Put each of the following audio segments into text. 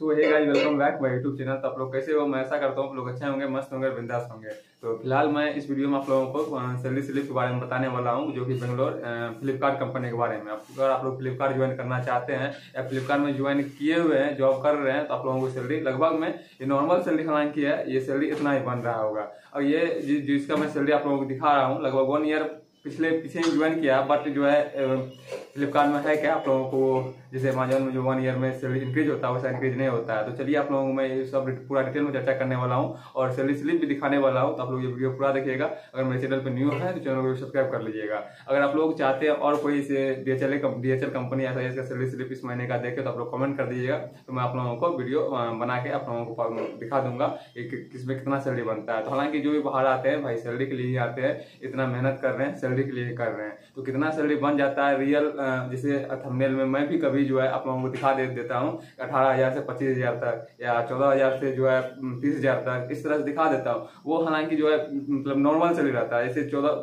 So hey guys welcome back my YouTube channel तो आप लोग कैसे हो? मैं ऐसा करता हूँ, आप लोग अच्छे होंगे, मस्त होंगे बिंदास होंगे। तो फ़िलहाल मैं इस वीडियो में आप लोगों को सैलरी स्लिप के बारे में बताने वाला हूँ, जो कि बेंगलोर फ्लिपकार्ट कंपनी के बारे में। अगर आप लोग फ्लिपकार्ट ज्वाइन करना चाहते हैं या फ्लिपकार्ट में ज्वाइन किए हुए हैं जॉब कर रहे हैं तो आप लोगों को सैलरी लगभग में ये नॉर्मल सैलरी हालाँकि है, ये सैलरी इतना ही बन रहा होगा। और ये जिसका मैं सैलरी आप लोगों को दिखा रहा हूँ, लगभग वन ईयर पिछले, पीछे ज्वाइन किया बट जो है फ्लिपकार्ट में है क्या आप लोगों को? जैसे अमेजोन में जो वन ईयर में सैलरी इंक्रीज होता है, वैसा इंक्रीज नहीं होता है। तो चलिए आप लोगों को मैं ये सब पूरा डिटेल में चर्चा करने वाला हूँ और सैलरी स्लिप भी दिखाने वाला हूँ तो आप लोग ये वीडियो पूरा देखिएगा। अगर मेरे चैनल पर न्यू है तो चैनल को सब्सक्राइब कर लीजिएगा। अगर आप लोग चाहते हैं और कोई से डीएचएल डीएचएल कंपनी ऐसा इसका सैलरी स्लिप इस महीने का देखे तो आप लोग कमेंट कर दीजिएगा। तो मैं आप लोगों को वीडियो बना के आप लोगों को दिखा दूँगा किसमें कितना सैलरी बनता है। तो हालाँकि जो भी बाहर आते हैं, भाई सैलरी के लिए ही आते हैं, इतना मेहनत कर रहे हैं सैलरी के लिए कर रहे हैं। तो कितना सैलरी बन जाता है रियल जैसे थंबनेल में मैं भी कभी जो है आप लोगों को दिखा दे, देता हूँ, अठारह हज़ार से पच्चीस हज़ार तक या चौदह हज़ार से जो है तीस हज़ार तक, इस तरह से दिखा देता हूँ। वो हालाँकि जो है मतलब नॉर्मल सैलरी रहता है। जैसे चौदह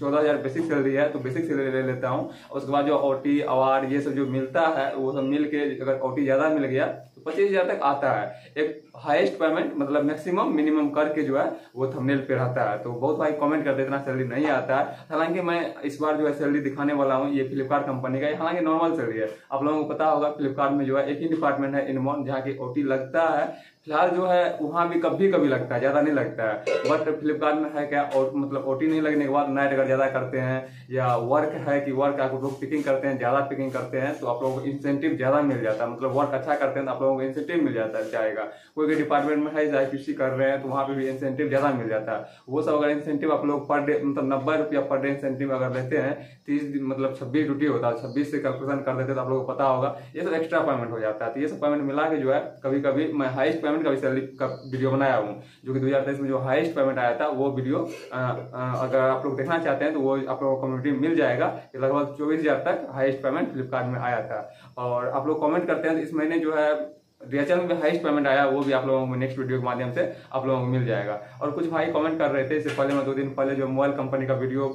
चौदह हज़ार बेसिक सैलरी है तो बेसिक सैलरी ले लेता हूँ। उसके बाद जो ओटी अवार्ड ये सब जो मिलता है, वो सब मिल के अगर ओटी ज़्यादा मिल गया तो पच्चीस हज़ार तक आता है। एक हाईएस्ट पेमेंट मतलब मैक्सिमम मिनिमम करके जो है, वो थंबनेल पे रहता है। तो बहुत भाई कमेंट करते इतना सैलरी नहीं आता है। हालाँकि मैं इस बार जो है सैलरी दिखाने वाला हूँ, ये फ्लिपकार्ट कंपनी का हालाँकि नॉर्मल सैलरी है। आप लोगों को पता होगा फ्लिपकार्ट में जो है एक ही डिपार्टमेंट है इनमोन जहाँ की ओटी लगता है। फ़िलहाल जो है, वहाँ भी कभी कभी लगता है, ज़्यादा नहीं लगता है। बट फ्लिपकार्ट में है क्या, और मतलब ओटी नहीं लगने के बाद नाइट अगर ज़्यादा करते हैं, या वर्क है कि वर्क आप लोग पिकिंग करते हैं, ज़्यादा पिकिंग करते हैं तो आप लोगों को इंसेंटिव ज़्यादा मिल जाता है। मतलब वर्क अच्छा करते हैं तो आप लोगों को इंसेंटिव मिल जाता है, जाएगा। कोई भी डिपार्टमेंट में है आई कर रहे हैं तो वहाँ पे भी इंसेंटिव ज़्यादा मिल जाता है। वो सब अगर इंसेंटिव आप लोग पर डे मतलब नब्बे रुपया पर डे इंसेंटिव अगर लेते हैं, तीस मतलब छब्बीस ड्यूटी होता है, छब्बीस से कैलकुलेशन कर देते तो आप लोग को पता होगा, ये सब एक्स्ट्रा पेमेंट हो जाता है। तो ये सब पेमेंट मिला के जो है कभी कभी मैं हाइस्ट पेमेंट का भी सैलरी का वीडियो बनाया हूँ, जो कि दो हज़ार तेईस में जो हाइस्ट पेमेंट आया था, वो वीडियो अगर आप लोग देखना चाहते हैं तो वो आप लोगों को कम्युनिटी मिल जाएगा। लगभग चौबीस तक हाइस्ट पेमेंट फ्लिपकार्ट में आया था। और आप लोग कमेंट करते हैं तो इस महीने जो है डीएचएल में हाईएस्ट पेमेंट आया, वो भी आप लोगों को नेक्स्ट वीडियो के माध्यम से आप लोगों को मिल जाएगा। और कुछ भाई कमेंट कर रहे थे, इससे पहले मैं दो दिन पहले जो मोबाइल कंपनी का वीडियो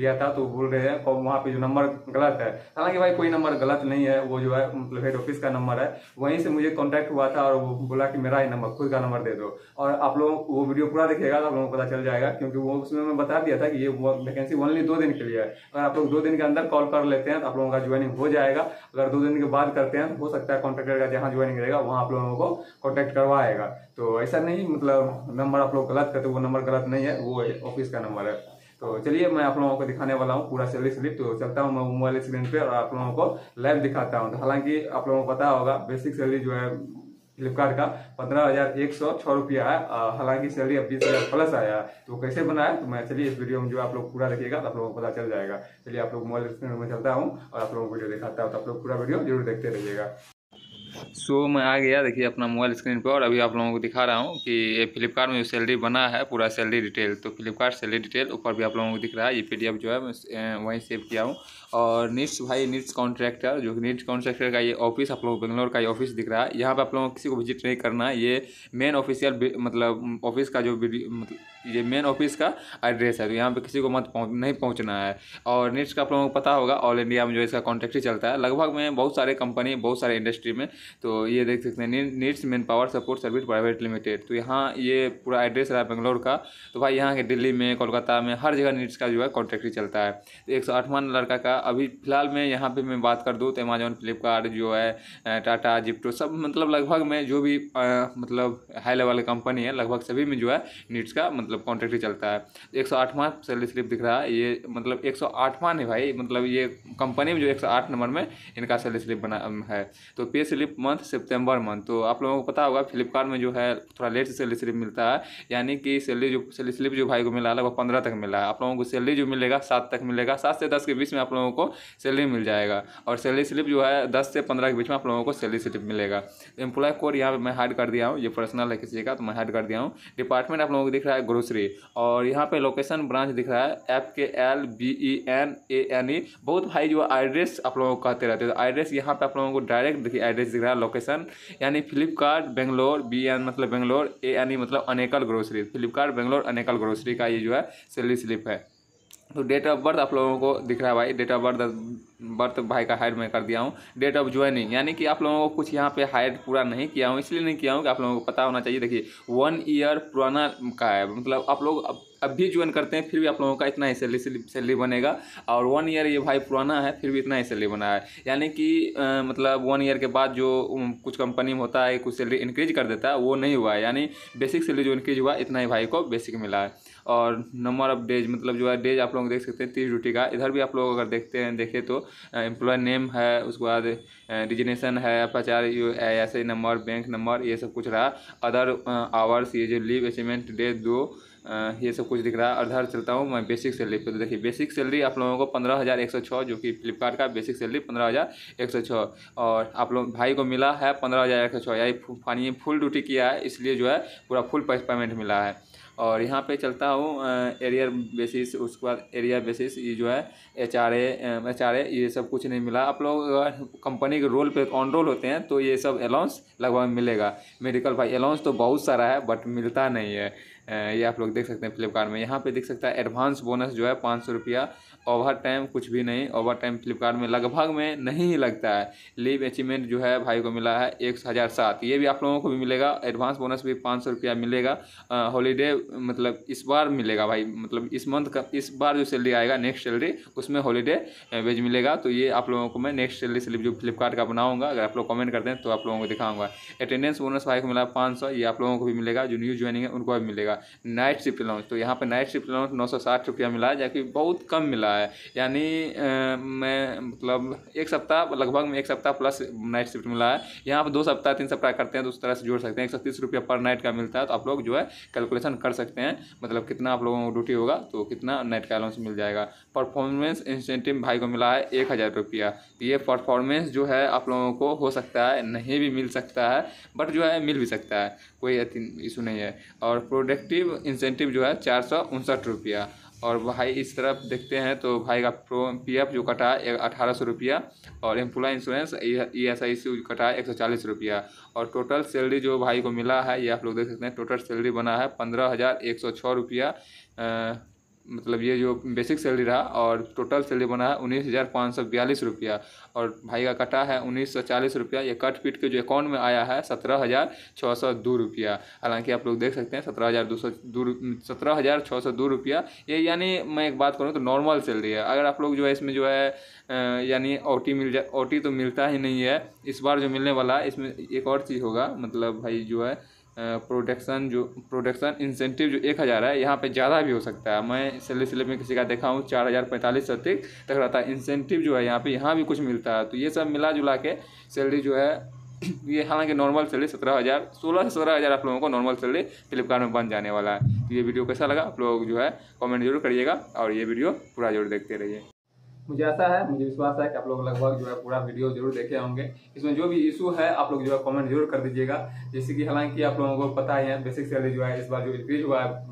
किया था तो बोल रहे हैं वहाँ पे जो नंबर गलत है। हालाँकि भाई, कोई नंबर गलत नहीं है, वो जो है मतलब हेड ऑफ़िस का नंबर है। वहीं से मुझे कांटेक्ट हुआ था, और वो बोला कि मेरा ही नंबर, खुद का नंबर दे दो। और आप लोग वो वीडियो पूरा देखिएगा तो आप लोगों को पता चल जाएगा, क्योंकि वो उसमें मैं बता दिया था कि ये वैकेंसी ओनली दो दिन के लिए है। अगर आप लोग दो दिन के अंदर कॉल कर लेते हैं तो आप लोगों का ज्वाइनिंग हो जाएगा। अगर दो दिन के बाद करते हैं, हो सकता है कॉन्ट्रेक्टर का जहाँ ज्वाइनिंग रहेगा, वहाँ आप लोगों को कॉन्टेक्ट करवाएगा। तो ऐसा नहीं मतलब नंबर आप लोग गलत करते, वो नंबर गलत नहीं है, वो ऑफ़िस का नंबर है। तो चलिए मैं आप लोगों को दिखाने वाला हूँ, पूरा सैलरी स्लिप तो चलता हूँ मैं मोबाइल स्क्रीन पे और आप लोगों को लाइव दिखाता हूँ। तो हालाँकि आप लोगों को पता होगा बेसिक सैलरी जो है फ्लिपकार्ट का पंद्रह हज़ार एक सौ छह रुपया है। हालाँकि सैलरी अब बीस हज़ार प्लस आया है। तो कैसे बना है? तो मैं चलिए इस वीडियो में जो आप लोग पूरा देखिएगा तो आप लोगों को पता चल जाएगा। चलिए आप लोग मोबाइल स्क्रीन में चलता हूँ और आप लोगों को वीडियो दिखाता हूँ। तो आप लोग पूरा वीडियो ज़रूर देखते रहिएगा। सो मैं आ गया देखिए अपना मोबाइल स्क्रीन पर और अभी आप लोगों को दिखा रहा हूँ कि ये फ्लिपकार्ट में जो सैलरी बना है, पूरा सैलरी डिटेल। तो फ्लिपकार्ट सैलरी डिटेल ऊपर भी आप लोगों को दिख रहा है, ये पीडीएफ जो है मैं वहीं सेव किया हूँ। और नीट्स भाई, नीट्स कॉन्ट्रैक्टर जो कि नीट्स कॉन्ट्रैक्टर का ये ऑफ़िस आप लोगों को बेंगलोर का ये ऑफ़िस दिख रहा है। यहाँ पर आप लोगों को किसी को विज़िट नहीं करना। है ये मेन ऑफिशियल मतलब ऑफ़िस का जो मतलब ये मेन ऑफ़िस का एड्रेस है। तो यहाँ पे किसी को मत पहुँच, नहीं पहुँचना है। और नीट्स का आप लोगों को पता होगा ऑल इंडिया में जो इसका कॉन्ट्रैक्ट ही चलता है। लगभग में बहुत सारे कंपनी बहुत सारे इंडस्ट्री में तो ये देख सकते हैं। Neats man power support service private limited तो यहाँ ये पूरा एड्रेस रहा है बेंगलोर का। तो भाई यहाँ के दिल्ली में, कोलकाता में, हर जगह नीट्स का जो है कॉन्ट्रैक्ट ही चलता है। तो एक सौ लड़का का अभी फ़िलहाल में यहाँ पे मैं बात कर दूँ तो अमेजोन फ्लिपकार्ट जो है टाटा जिप्टो सब मतलब लगभग में जो भी आ, मतलब हाई लेवल कंपनी है लगभग सभी में जो है नीट्स का मतलब कॉन्ट्रैक्ट ही चलता है। एक सौ आठवां सैलरी स्लिप दिख रहा है ये मतलब एक सौ आठवां नहीं भाई मतलब ये कंपनी में जो एक सौ आठ नंबर में इनका सैलरी स्लिप बना है। तो पे स्लिप मंथ सितंबर मंथ तो आप लोगों को पता होगा फ्लिपकार्ट में जो है थोड़ा लेट से सैलरी स्लिप मिलता है यानी कि सैलरी जो सैलरी स्लिप जो भाई को मिला वो पंद्रह तक मिला है। आप लोगों को सैलरी जो मिलेगा सात तक मिलेगा सात से दस के बीच में आप लोगों को सैलरी मिल जाएगा। और सैलरी स्लिप जो है, दस से पंद्रह के बीच में आप लोगों को सैलरी स्लिप मिलेगा। एम्प्लॉय कोड यहाँ पे मैं हाइड कर दिया हूँ, ये पर्सनल है किसी का तो मैं हाइड कर दिया हूँ। डिपार्टमेंट आप लोगों को दिख रहा है ग्रोसरी और यहाँ पर लोकेशन ब्रांच दिख रहा है F K L B E N A N E बहुत भाई जो एड्रेस आप लोगों को कहते रहते हैं। तो एड्रेस यहाँ पर आप लोगों को डायरेक्ट देखिए एड्रेस दिख रहा है लोकेशन यानी फ्लिपकार्ट बेंगलोर बी एन मतलब बेंगलोर ए एन ई मतलब Anekal grocery Flipkart Bangalore Anekal grocery का ये जो है सैलरी स्लिप है। तो डेट ऑफ़ बर्थ आप लोगों को दिख रहा है भाई। डेट ऑफ़ बर्थ बर्थ भाई का हाइड मैं कर दिया हूँ। डेट ऑफ़ ज्वाइनिंग यानी कि आप लोगों को कुछ यहाँ पे हाइड पूरा नहीं किया हूँ इसलिए नहीं किया हूँ कि आप लोगों को पता होना चाहिए। देखिए वन ईयर पुराना का है मतलब आप लोग अब भी ज्वाइन करते हैं फिर भी आप लोगों का इतना ही सैलरी सैलरी बनेगा। और वन ईयर ये भाई पुराना है फिर भी इतना ही सैलरी बना है। यानी कि आ, मतलब वन ईयर के बाद जो कुछ कंपनी में होता है कुछ सैलरी इंक्रीज कर देता है वो नहीं हुआ है। यानी बेसिक सैलरी जो इंक्रीज हुआ इतना ही भाई को बेसिक मिला है। और नंबर ऑफ़ डेज़ मतलब जो है डेज़ आप लोग देख सकते हैं, तीस ड्यूटी का। इधर भी आप लोग अगर देखते हैं, देखें तो एम्प्लॉय नेम है, उसके बाद रिजनेशन है प्रचार ऐसे नंबर बैंक नंबर ये सब कुछ रहा। अदर आवर्स ये जो लीव अचीवमेंट डे दो ये सब कुछ दिख रहा है। अधर चलता हूँ, मैं बेसिक सैलरी पे। तो देखिए बेसिक सैलरी आप लोगों को पंद्रह हज़ार एक सौ छः जो कि फ्लिपकार्ट का बेसिक सैलरी पंद्रह हज़ार एक सौ छः और आप लोग, भाई को मिला है पंद्रह हज़ार एक सौ छः यानी फुल ड्यूटी किया है, इसलिए जो है, पूरा फुल पेमेंट मिला है। और यहाँ पे चलता हूँ एरियर बेसिस उसके बाद एरिया बेसिस ये जो है एच आर एच आर ये सब कुछ नहीं मिला। आप लोग कंपनी के रोल पे ऑन रोल होते हैं तो ये सब अलाउंस लगभग मिलेगा। मेडिकल भाई अलाउंस तो बहुत सारा है बट मिलता नहीं है। ये आप लोग देख सकते हैं फ्लिपकार्ट में। यहाँ पे देख सकता है एडवांस बोनस जो है पाँच सौ रुपया। ओवर टाइम कुछ भी नहीं ओवर टाइम फ्लिपकार्ट में लगभग में नहीं लगता है। लीव अचीवमेंट जो है भाई को मिला है एक हज़ार सात। ये भी आप लोगों को भी मिलेगा। एडवांस बोनस भी पाँच सौ रुपया मिलेगा। हॉलीडे मतलब इस बार मिलेगा भाई। मतलब इस मंथ का, इस बार जो सैलरी आएगा नेक्स्ट सैलरी उसमें हॉलीडे वेज मिलेगा। तो ये आप लोगों को मैं नेक्स्ट सैलरी स्लिप जो फ्लिपकार्ट का बनाऊँगा, अगर आप लोग कमेंट करते हैं तो आप लोगों को दिखाऊँगा। अटेंडेंस बोनस भाई को मिला पाँच सौ। ये आप लोगों को भी मिलेगा। जो न्यू ज्वाइनिंग है, उनको भी मिलेगा। नाइट शिफ्ट अलाउंस तो यहाँ पर नाइट शिफ्ट अलाउंस नौ सौ साठ रुपया मिला है जबकि बहुत कम मिला है। यानी मैं मतलब एक सप्ताह, लगभग में एक सप्ताह प्लस नाइट शिफ्ट मिला है। यहाँ पर दो सप्ताह, तीन सप्ताह करते हैं तो उस तरह से जोड़ सकते हैं। एक सौ तीस रुपया पर नाइट का मिलता है तो आप लोग जो है कैलकुलेशन कर सकते हैं मतलब कितना आप लोगों को ड्यूटी होगा तो कितना नाइट का अलाउंस मिल जाएगा। परफॉर्मेंस इंसेंटिव भाई को मिला है एक हज़ार रुपया। तो ये परफॉर्मेंस जो है आप लोगों को हो सकता है, नहीं भी मिल सकता है बट जो है मिल भी सकता है। कोई इशू नहीं है। और प्रोडक्टिव इंसेंटिव जो है चार सौ उनसठ रुपया। और भाई इस तरफ़ देखते हैं तो भाई का प्रो पी एफ़ जो कटा है अठारह सौ रुपया। और employee insurance E S I C कटा है, एक सौ चालीस रुपया। और टोटल सैलरी जो भाई को मिला है, ये आप लोग देख सकते हैं टोटल सैलरी बना है पंद्रह हज़ार एक सौ छः रुपया। मतलब ये जो बेसिक सैलरी रहा और टोटल सैलरी बना है उन्नीस हज़ार पाँच सौ बयालीस रुपया। और भाई का कटा है उन्नीस सौ चालीस रुपया। ये कट पीट के जो अकाउंट में आया है सत्रह हज़ार छः सौ दो रुपया। हालाँकि आप लोग देख सकते हैं सत्रह हज़ार दो सौ दो सत्रह हज़ार छः सौ दो रुपया। ये यानी मैं एक बात करूँ तो नॉर्मल सैलरी है। अगर आप लोग जो है इसमें जो है यानी ओटी मिल जाए ओटी तो मिलता ही नहीं है। इस बार जो मिलने वाला है, इसमें एक और चीज़ होगा मतलब भाई जो है प्रोडक्शन जो, प्रोडक्शन इंसेंटिव जो एक हज़ार है, यहाँ पे ज़्यादा भी हो सकता है। मैं सैलरी स्लिप में किसी का देखा हूँ, चार हज़ार पैंतालीस तक तक रहता है। इंसेंटिव जो है यहाँ पे, यहाँ भी कुछ मिलता है। तो ये सब मिला जुला के सैलरी जो है, ये हालाँकि नॉर्मल सैलरी सत्रह हज़ार, सोलह से सत्रह हज़ार आप लोगों को नॉर्मल सैलरी फ्लिपकार्ट में बन जाने वाला है। तो ये वीडियो कैसा लगा, आप लोग जो है कमेंट ज़रूर करिएगा और ये वीडियो पूरा ज़रूर देखते रहिए। मुझे ऐसा है, मुझे विश्वास है कि आप लोग लगभग जो है पूरा वीडियो ज़रूर देखे होंगे। इसमें जो भी इशू है, आप लोग जो है कमेंट ज़रूर कर दीजिएगा। जैसे कि हालाँकि आप लोगों को पता ही है बेसिक सैलरी जो है इस बार जो इंक्रीज हुआ है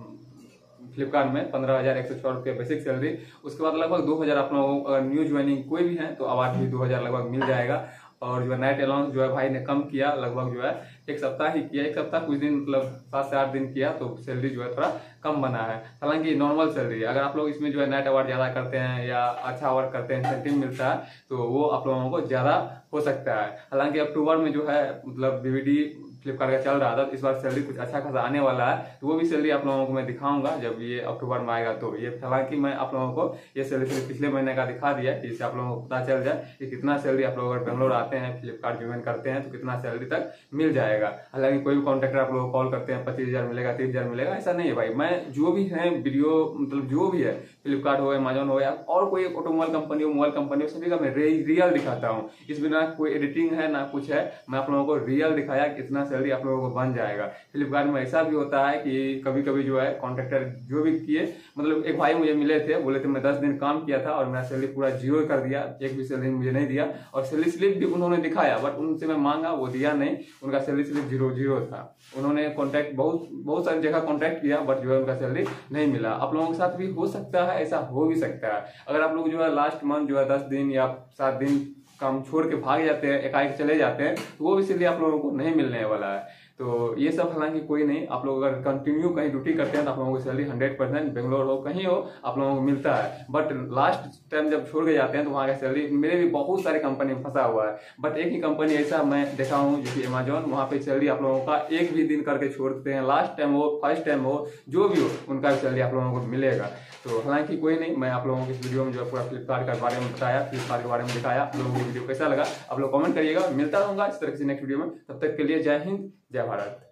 फ्लिपकार्ट में पंद्रह हज़ार एक सौ छह रुपये बेसिक सैलरी उसके बाद लगभग दो हज़ार आप लोगों को, अगर न्यू ज्वाइनिंग कोई भी है तो अवार्ड भी दो हज़ार लगभग मिल जाएगा। और जो है नाइट अलाउंस जो है भाई ने कम किया, लगभग जो है एक सप्ताह ही किया, एक सप्ताह कुछ दिन मतलब सात से आठ दिन किया तो सैलरी जो है थोड़ा कम बना है। हालाँकि नॉर्मल सैलरी अगर आप लोग इसमें जो है नाइट अवार्ड ज़्यादा करते हैं या अच्छा अवार्ड करते हैं इंसेंटिव मिलता है तो वो आप लोगों को ज़्यादा हो सकता है। हालाँकि अक्टूबर में जो है मतलब बीवीडी फ्लिपकार्ट का चल रहा था तो इस बार सैलरी कुछ अच्छा खासा आने वाला है। तो वो भी सैलरी आप लोगों को मैं दिखाऊँगा, जब ये अक्टूबर में आएगा तो ये हालाँकि मैं आप लोगों को ये सैलरी पिछले महीने का दिखा दिया कि इससे आप लोगों को पता चल जाए कि कितना सैलरी आप लोग अगर बेंगलोर आते हैं फ्लिपकार्ट ज्वाइन करते हैं तो कितना सैलरी तक मिल जाएगा। हालाँकि कोई भी कॉन्ट्रेक्टर आप लोग कॉल करते हैं, पच्चीस मिलेगा, तीस मिलेगा, ऐसा नहीं है भाई। मैं जो भी है वीडियो मतलब जो भी है फ्लिपकार्ट हो अमेजोन हो या और कोई ऑटोमोबाइल कंपनी हो मोबाइल कंपनी हो, सभी का मैं रियल दिखाता हूँ। इस बिना कोई एडिटिंग है, ना कुछ है, मैं आप लोगों को रियल दिखाया कितना सैलरी आप लोगों को बन जाएगा। फ्लिपकार्ट में ऐसा भी होता है कि कभी कभी जो है कॉन्ट्रेक्टर जो भी किए मतलब एक भाई मुझे मिले थे, बोले थे, मैं दस दिन काम किया था और मेरा सैलरी पूरा ज़ीरो कर दिया, एक भी सैलरी मुझे नहीं दिया। और सैलरी स्लिप भी उन्होंने दिखाया बट उनसे मैं मांगा, वो दिया नहीं। उनका सैलरी स्लिप ज़ीरो ज़ीरो था। उन्होंने कॉन्ट्रैक्ट बहुत बहुत सारी जगह कॉन्ट्रैक्ट किया बट जो है उनका सैलरी नहीं मिला। आप लोगों के साथ भी हो सकता है ऐसा हो भी सकता है। अगर आप लोग जो है लास्ट मंथ जो है दस दिन या सात दिन काम छोड़ के भाग जाते हैं, एकाएक चले जाते हैं तो वो इसीलिए आप लोगों को नहीं मिलने वाला है। तो ये सब हालाँकि कोई नहीं, आप लोग अगर कंटिन्यू कहीं ड्यूटी करते हैं तो आप लोगों को सैलरी हंड्रेड परसेंट बेंगलोर हो, कहीं हो, आप लोगों को मिलता है। बट लास्ट टाइम जब छोड़ के जाते हैं तो वहाँ का सैलरी मेरे भी बहुत सारे कंपनी में फंसा हुआ है। बट एक ही कंपनी ऐसा मैं देखा हूँ, जो कि अमेजोन वहाँ पे सैलरी आप लोगों का एक भी दिन करके छोड़ देते हैं। लास्ट टाइम हो फ़र्स्ट टाइम हो, जो भी हो, उनका भी सैलरी आप लोगों को मिलेगा। तो हालाँकि कोई नहीं, मैं आप लोगों को इस वीडियो में जो पूरा फ्लिपकार्ट के बारे में बताया फ्लिपकार्ट के बारे में दिखाया। आप लोगों को वीडियो कैसा लगा, आप लोग कमेंट करिएगा। मिलता रहूँगा इस तरह से नेक्स्ट वीडियो में। तब तक के लिए जय हिंद। जय भारत